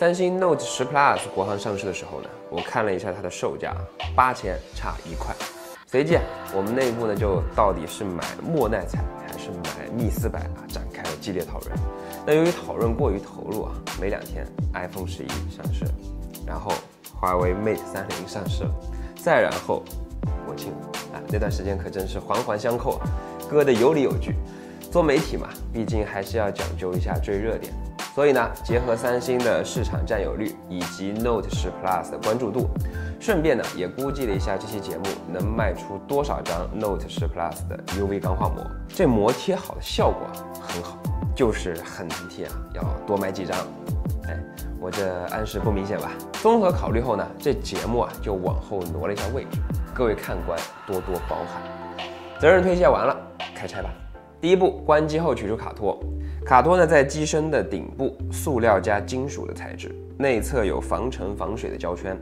三星 Note 10 Plus 国行上市的时候呢，我看了一下它的售价，八千差一块。随即，我们内部呢就到底是买莫奈彩还是买蜜丝白啊，展开了激烈讨论。那由于讨论过于投入啊，没两天 iPhone 十一上市，然后华为 Mate 三零上市了，再然后国庆啊，那段时间可真是环环相扣啊，割得有理有据。做媒体嘛，毕竟还是要讲究一下追热点。所以呢，结合三星的市场占有率以及 Note 10 Plus 的关注度，顺便呢也估计了一下这期节目能卖出多少张 Note 10 Plus 的 UV 钢化膜。这膜贴好的效果很好，就是很难贴啊，要多买几张。哎，我这暗示不明显吧？综合考虑后呢，这节目啊就往后挪了一下位置，各位看官多多包涵。责任推卸完了，开拆吧。第一步，关机后取出卡托。卡托呢，在机身的顶部，塑料加金属的材质，内侧有防尘防水的胶圈，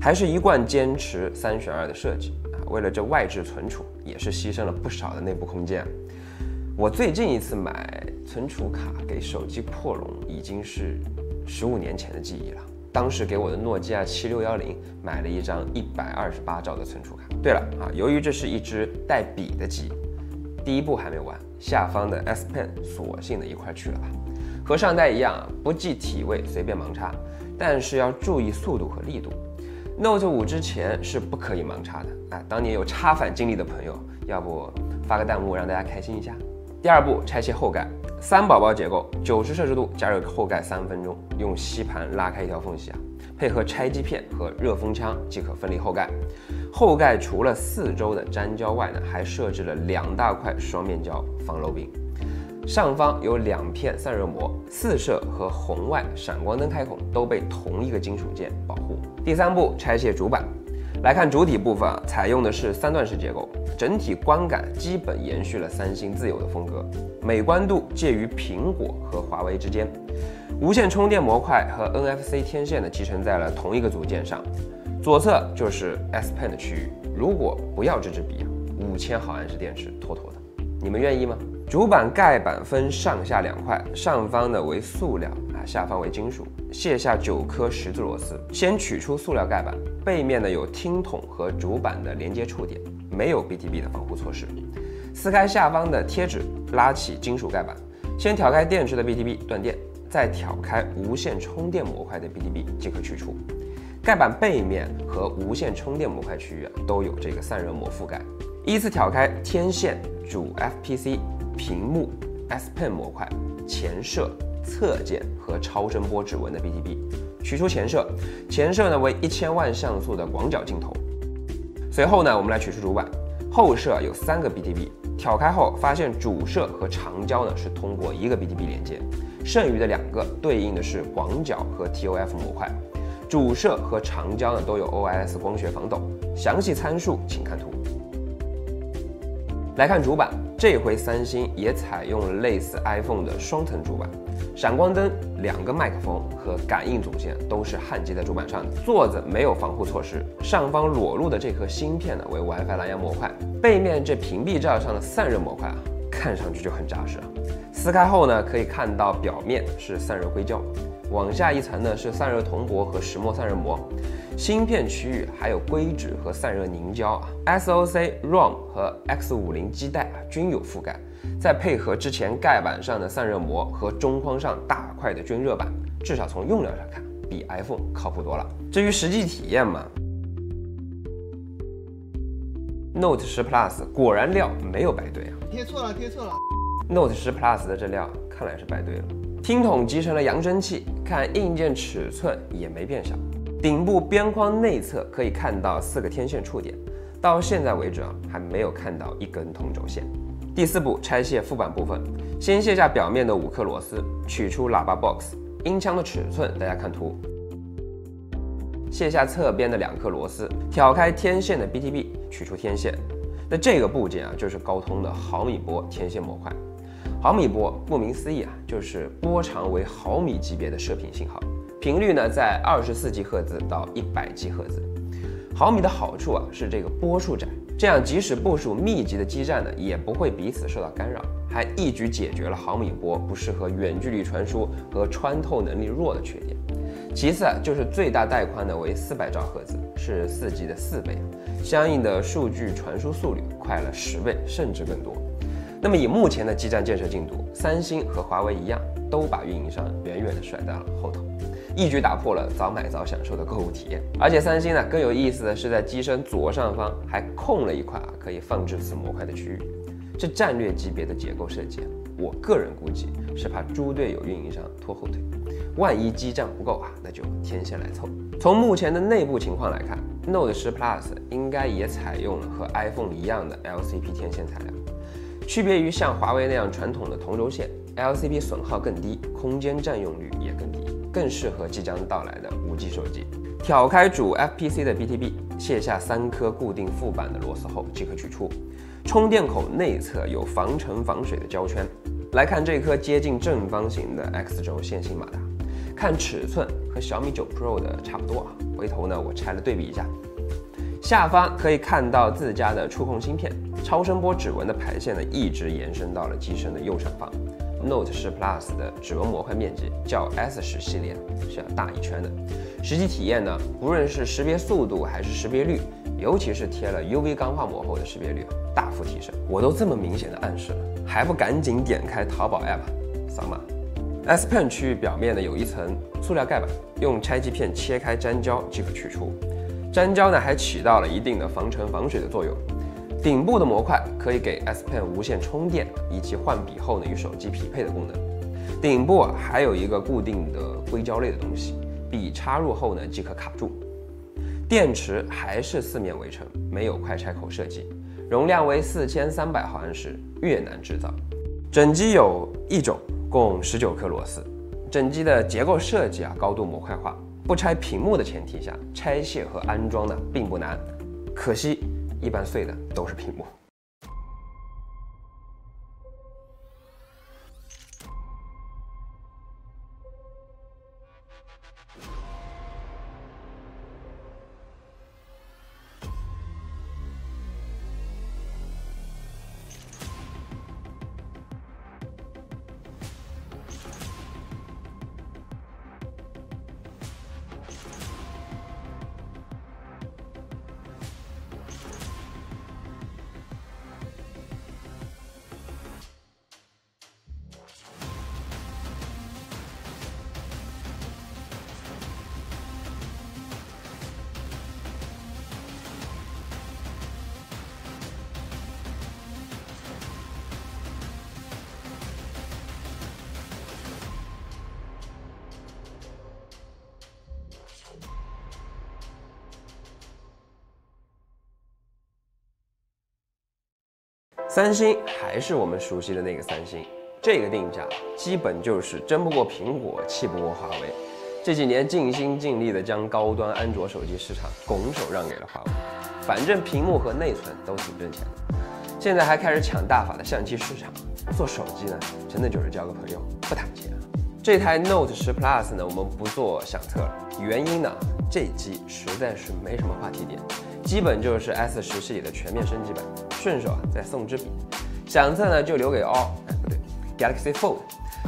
还是一贯坚持三选二的设计啊。为了这外置存储，也是牺牲了不少的内部空间。我最近一次买存储卡给手机扩容，已经是十五年前的记忆了。当时给我的诺基亚七六幺零买了一张一百二十八兆的存储卡。对了啊，由于这是一支带笔的机。第一步还没完，下方的 S Pen 索性的一块去了吧，和上代一样，不计体位随便盲插，但是要注意速度和力度。Note 5之前是不可以盲插的，哎，当年有插反经历的朋友，要不发个弹幕让大家开心一下。第二步，拆卸后盖，三宝宝结构，九十摄氏度加热后盖三分钟，用吸盘拉开一条缝隙啊，配合拆机片和热风枪即可分离后盖。后盖除了四周的粘胶外呢，还设置了两大块双面胶防漏冰。上方有两片散热膜，四摄和红外闪光灯开孔都被同一个金属件保护。第三步，拆卸主板。来看主体部分啊，采用的是三段式结构，整体观感基本延续了三星自有的风格，美观度介于苹果和华为之间。无线充电模块和 NFC 天线呢，集成在了同一个组件上。左侧就是 S Pen 的区域，如果不要这支笔啊，五千毫安时电池妥妥的，你们愿意吗？主板盖板分上下两块，上方呢为塑料啊，下方为金属，卸下九颗十字螺丝，先取出塑料盖板，背面呢有听筒和主板的连接触点，没有 BTB 的防护措施。撕开下方的贴纸，拉起金属盖板，先挑开电池的 BTB 断电，再挑开无线充电模块的 BTB 即可取出。盖板背面和无线充电模块区域都有这个散热膜覆盖。依次挑开天线、主 FPC、屏幕、S Pen 模块、前摄、侧键和超声波指纹的 BTB，取出前摄。前摄呢为一千万像素的广角镜头。随后呢，我们来取出主板。后摄有三个 BTB，挑开后发现主摄和长焦呢是通过一个 BTB 连接，剩余的两个对应的是广角和 TOF 模块。主摄和长焦呢都有 OIS 光学防抖，详细参数请看图。来看主板，这回三星也采用了类似 iPhone 的双层主板，闪光灯、两个麦克风和感应总线都是焊接在主板上的。座子没有防护措施，上方裸露的这颗芯片呢为 WiFi 蓝牙模块，背面这屏蔽罩上的散热模块啊，看上去就很扎实啊。撕开后呢，可以看到表面是散热硅胶。往下一层呢是散热铜箔和石墨散热膜，芯片区域还有硅脂和散热凝胶啊，SOC、ROM 和 X50 基带均有覆盖，再配合之前盖板上的散热膜和中框上大块的均热板，至少从用料上看比 iPhone 靠谱多了。至于实际体验嘛，Note 10 Plus 果然料没有白对啊，贴错了贴错了，Note 10 Plus 的这料看来是白对了。听筒集成了扬声器，看硬件尺寸也没变小。顶部边框内侧可以看到四个天线触点，到现在为止啊还没有看到一根同轴线。第四步，拆卸副板部分，先卸下表面的五颗螺丝，取出喇叭 box、音腔的尺寸，大家看图。卸下侧边的两颗螺丝，挑开天线的 BTB，取出天线。那这个部件啊就是高通的毫米波天线模块。毫米波，顾名思义啊，就是波长为毫米级别的射频信号，频率呢在二十四吉赫兹到一百吉赫兹。毫米的好处啊是这个波数窄，这样即使部署密集的基站呢，也不会彼此受到干扰，还一举解决了毫米波不适合远距离传输和穿透能力弱的缺点。其次啊，就是最大带宽呢为四百兆赫兹，是四 G 的四倍，相应的数据传输速率快了十倍甚至更多。那么以目前的基站建设进度，三星和华为一样，都把运营商远远的甩在了后头，一举打破了早买早享受的购物体验。而且三星呢更有意思的是，在机身左上方还空了一块啊可以放置此模块的区域，这战略级别的结构设计，我个人估计是怕猪队友运营商拖后腿，万一基站不够啊，那就天线来凑。从目前的内部情况来看，Note 10 Plus 应该也采用了和 iPhone 一样的 LCP 天线材料。区别于像华为那样传统的同轴线，LCP 损耗更低，空间占用率也更低，更适合即将到来的 5G 手机。挑开主 FPC 的 BTB，卸下三颗固定副板的螺丝后即可取出。充电口内侧有防尘防水的胶圈。来看这颗接近正方形的 X 轴线性马达，看尺寸和小米九 Pro 的差不多啊。回头呢，我拆了对比一下。下方可以看到自家的触控芯片，超声波指纹的排线呢，一直延伸到了机身的右上方。Note 10 Plus 的指纹模块面积较 S 十系列是要大一圈的，实际体验呢，不论是识别速度还是识别率，尤其是贴了 UV 钢化膜后的识别率大幅提升。我都这么明显的暗示了，还不赶紧点开淘宝 App 扫码？S Pen 区域表面呢有一层塑料盖板，用拆机片切开粘胶即可取出。粘胶呢还起到了一定的防尘防水的作用。顶部的模块可以给 S Pen 无线充电以及换笔后呢与手机匹配的功能。顶部啊还有一个固定的硅胶类的东西，笔插入后呢即可卡住。电池还是四面围成，没有快拆口设计，容量为四千三百毫安时，越南制造。整机有一种，共十九颗螺丝。整机的结构设计啊高度模块化。不拆屏幕的前提下，拆卸和安装呢并不难，可惜一般碎的都是屏幕。三星还是我们熟悉的那个三星，这个定价基本就是争不过苹果，气不过华为。这几年尽心尽力的将高端安卓手机市场拱手让给了华为，反正屏幕和内存都挺挣钱的。现在还开始抢大法的相机市场，做手机呢，真的就是交个朋友，不谈钱。这台 Note 10 Plus 呢，我们不做相测了，原因呢，这机实在是没什么话题点。基本就是 S 十系列的全面升级版，顺手啊再送支笔。相册呢就留给 all，哎不对，Galaxy Fold。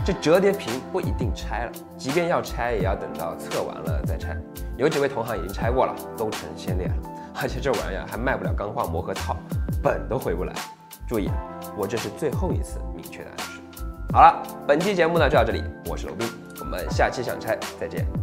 这折叠屏不一定拆了，即便要拆，也要等到测完了再拆。有几位同行已经拆过了，都成先烈了。而且这玩意儿还卖不了钢化膜和套，本都回不来。注意，我这是最后一次明确的暗示。好了，本期节目呢就到这里，我是罗宾，我们下期想拆再见。